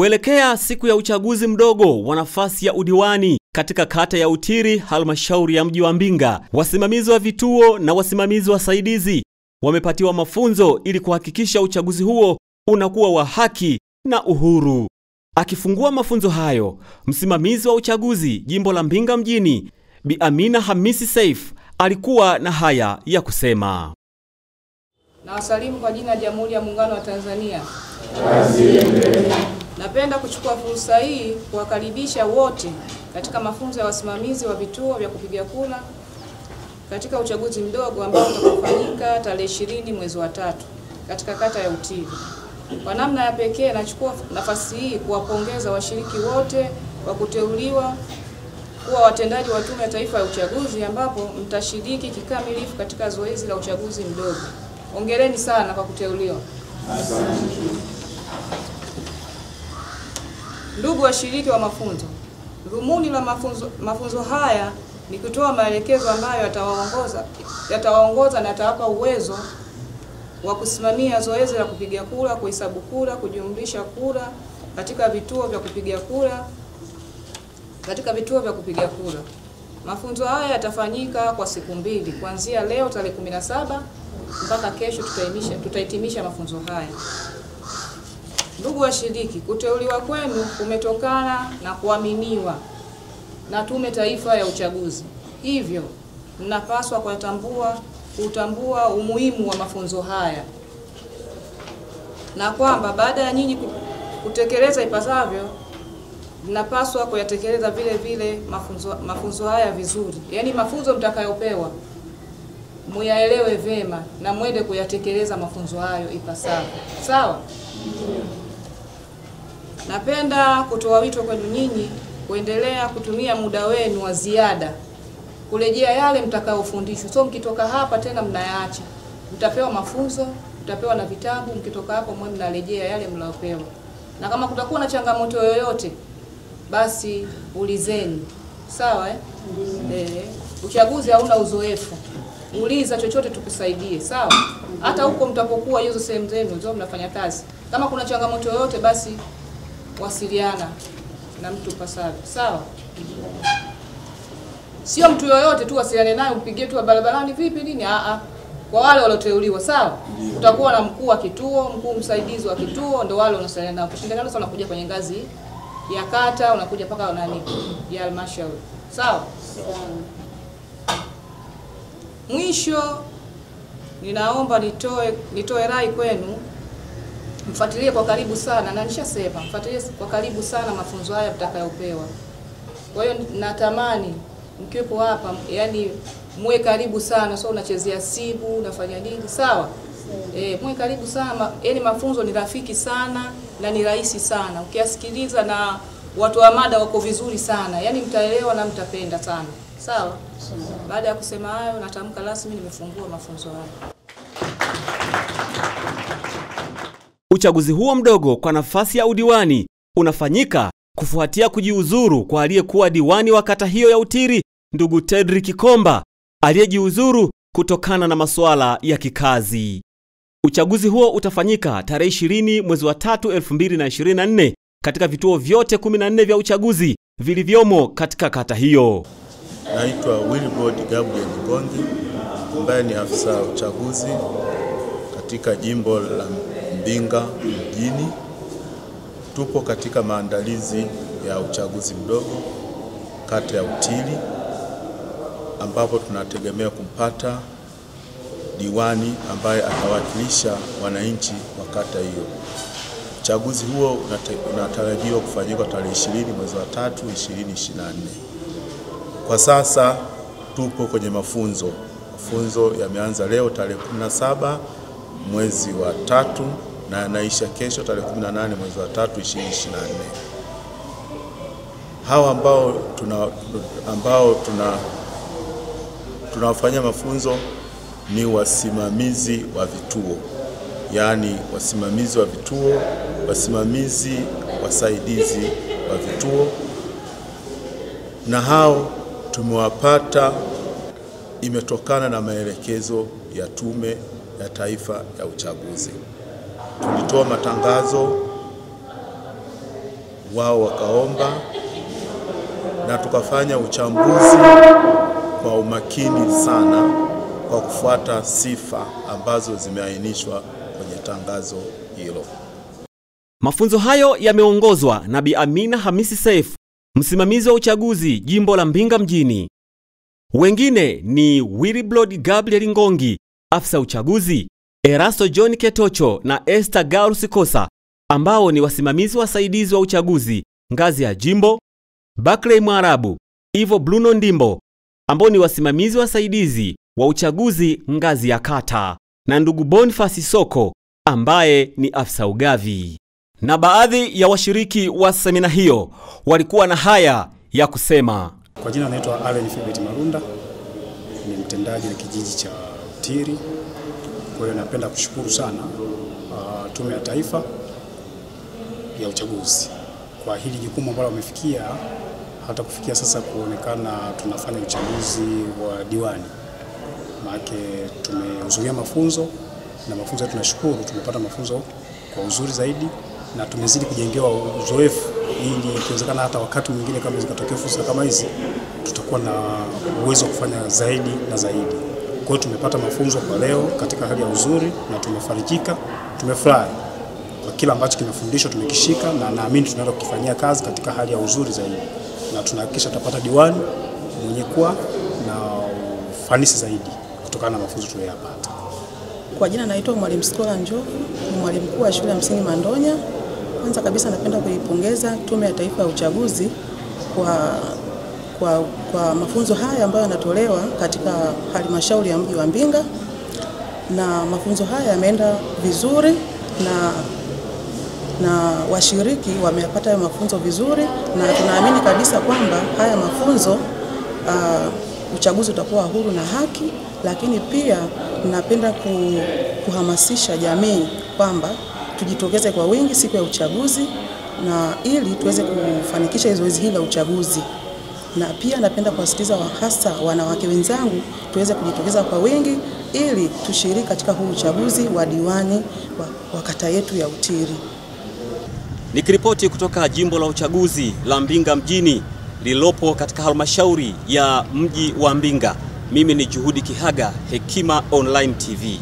Kuelekea siku ya uchaguzi mdogo wa nafasi ya udiwani katika kata ya Utiri, halmashauri ya mji wa Mbinga, wasimamizi wa vituo na wasimamizi wasaidizi wamepatiwa mafunzo ili kuhakikisha uchaguzi huo unakuwa wa haki na uhuru. Akifungua mafunzo hayo, msimamizi wa uchaguzi jimbo la Mbinga mjini, Bi Amina Hamisi Saif alikuwa na haya ya kusema. Na wasalimu kwa jina la Jamhuri ya Muungano wa Tanzania. Napenda kuchukua fursa hii kuwakaribisha wote katika mafunzo ya wasimamizi wa vituo vya kupiga kura katika uchaguzi mdogo ambao utakofanyika tarehe ishirini mwezi wa tatu katika kata ya Utiri. Kwa namna ya pekee, nachukua nafasi hii kuwapongeza washiriki wote wa kuteuliwa kuwa watendaji wa Tume ya Taifa ya Uchaguzi ambapo mtashiriki kikamilifu katika zoezi la uchaguzi mdogo. Hongereni sana kwa kuteuliwa. Ndugu washiriki wa mafunzo, dhumuni la mafunzo, mafunzo haya ni kutoa maelekezo ambayo yatawaongoza yatawaongoza na yatawapa uwezo wa kusimamia zoezi la kupiga kura, kuhesabu kura, kujumlisha kura katika vituo vya kupiga kura katika vituo vya kupiga kura. Mafunzo haya yatafanyika kwa siku mbili kuanzia leo tarehe 17 mpaka kesho tutahitimisha tutahitimisha mafunzo haya. Ndugu washiriki, kuteuliwa kwenu kumetokana na kuaminiwa na Tume Taifa ya Uchaguzi, hivyo mnapaswa kutambua kutambua umuhimu wa mafunzo haya na kwamba baada ya nyinyi kutekeleza ipasavyo mnapaswa kuyatekeleza vile vile mafunzo, mafunzo haya vizuri, yaani mafunzo mtakayopewa muyaelewe vema na mwende kuyatekeleza mafunzo hayo ipasavyo. Sawa? Napenda kutoa wito kwenu nyinyi kuendelea kutumia muda wenu wa ziada kurejea yale mtakayofundishwa. So mkitoka hapa tena mnayaacha, mtapewa mafunzo, mtapewa na vitabu, mkitoka hapo mwe mnarejea yale mliopewa, na kama kutakuwa na changamoto yoyote basi ulizeni. Sawa eh? Eh, uchaguzi hauna uzoefu, uliza chochote tukusaidie. Sawa, hata huko mtapokuwa hizo sehemu zenu zo mnafanya kazi, kama kuna changamoto yoyote basi wasiliana na mtu pasavyo. Sawa, sio mtu yoyote tu wasiliane naye mpigie tu barabarani, vipi nini. A a, kwa wale walioteuliwa. Sawa, utakuwa na mkuu wa kituo, mkuu msaidizi wa kituo, ndio wale unasaliana nao. Kushindana sana unakuja kwenye ngazi ya kata unakuja mpaka nani ya halmashauri. Sawa. Mwisho, ninaomba nitoe nitoe rai kwenu, mfuatilie kwa karibu sana, na nishasema mfuatilie kwa karibu sana mafunzo haya mtakayopewa. Kwa hiyo natamani mkiwepo hapa, yani muwe karibu sana, sio unachezea simu unafanya nini. Sawa. E, muwe karibu sana, yani, mafunzo ni rafiki sana na ni rahisi sana ukiasikiliza, na watu wa mada wako vizuri sana, yani, mtaelewa na mtapenda sana. Sawa. Baada ya kusema hayo, natamka rasmi nimefungua mafunzo haya. Uchaguzi huo mdogo kwa nafasi ya udiwani unafanyika kufuatia kujiuzuru kwa aliyekuwa diwani wa kata hiyo ya Utiri, ndugu Tedrick Komba aliyejiuzuru kutokana na masuala ya kikazi. Uchaguzi huo utafanyika tarehe 20 mwezi wa 3 2024 katika vituo vyote 14 vya uchaguzi vilivyomo katika kata hiyo. Naitwa Wilbrod Gabriel Ngongi ambaye ni afisa uchaguzi katika jimbo la Mbinga mjini. Tupo katika maandalizi ya uchaguzi mdogo kata ya Utili ambapo tunategemea kumpata diwani ambaye atawakilisha wananchi wa kata hiyo. Uchaguzi huo unatarajiwa kufanyika tarehe 20 mwezi wa tatu 2024. Kwa sasa tupo kwenye mafunzo. Mafunzo yameanza leo tarehe 17 mwezi wa tatu na yanaisha kesho tarehe 18 mwezi wa tatu 2024. Hawa ambao tuna ambao tuna tunawafanyia mafunzo ni wasimamizi wa vituo, yaani wasimamizi wa vituo, wasimamizi wasaidizi wa vituo, na hao tumewapata imetokana na maelekezo ya Tume ya Taifa ya Uchaguzi. Tulitoa matangazo wao wakaomba na tukafanya uchambuzi kwa umakini sana kwa kufuata sifa ambazo zimeainishwa kwenye tangazo hilo. Mafunzo hayo yameongozwa na Bi Amina Hamisi Saif, msimamizi wa uchaguzi jimbo la Mbinga mjini. Wengine ni Willibrod Gabriel Ngongi, afisa uchaguzi, Erasto John Ketocho na Esther Garus Kosa ambao ni wasimamizi wasaidizi wa uchaguzi ngazi ya jimbo, Barclay Mwarabu, Ivo Bruno Ndimbo ambao ni wasimamizi wasaidizi wa uchaguzi ngazi ya kata na ndugu Boniface Soko ambaye ni afisa ugavi. Na baadhi ya washiriki wa semina hiyo walikuwa na haya ya kusema. Kwa jina naitwa Allen Philbert Marunda, ni mtendaji wa kijiji cha Utiri. Kwa hiyo napenda kushukuru sana uh, Tume ya Taifa ya Uchaguzi kwa hili jukumu ambalo wamefikia hata kufikia sasa kuonekana tunafanya uchaguzi wa diwani. Maana tumehudhuria mafunzo na mafunzo tunashukuru, tumepata mafunzo kwa uzuri zaidi na tumezidi kujengewa uzoefu ili ikiwezekana hata wakati mwingine kama zikatokea fursa kama hizi tutakuwa na uwezo wa kufanya zaidi na zaidi. Kwa hiyo tumepata mafunzo kwa leo katika hali ya uzuri na tumefarijika, tumefurahi kwa kila ambacho kinafundishwa, tumekishika, na naamini tunaenda kukifanyia kazi katika hali ya uzuri zaidi, na tunahakikisha tutapata diwani mwenye kuwa na ufanisi zaidi kutokana na mafunzo tuliyoyapata. Kwa jina naitwa Mwalimu Skola Njofu, ni mwalimu mkuu wa shule ya msingi Mandonya. Kwanza kabisa napenda kuipongeza Tume ya Taifa ya Uchaguzi kwa, kwa, kwa mafunzo haya ambayo yanatolewa katika halmashauri ya mji wa Mbinga, na mafunzo haya yameenda vizuri na na washiriki wameyapata hayo mafunzo vizuri, na tunaamini kabisa kwamba haya mafunzo uh, uchaguzi utakuwa huru na haki, lakini pia napenda kuhamasisha jamii kwamba tujitokeze kwa wingi siku ya uchaguzi na ili tuweze kufanikisha zoezi hili la uchaguzi. Na pia napenda kuwasitiza hasa wanawake wenzangu tuweze kujitokeza kwa wingi ili tushiriki katika huu uchaguzi wa diwani wa, wa kata yetu ya Utiri. Nikiripoti kutoka jimbo la uchaguzi la Mbinga mjini lililopo katika halmashauri ya mji wa Mbinga, mimi ni Juhudi Kihaga, Hekima Online TV.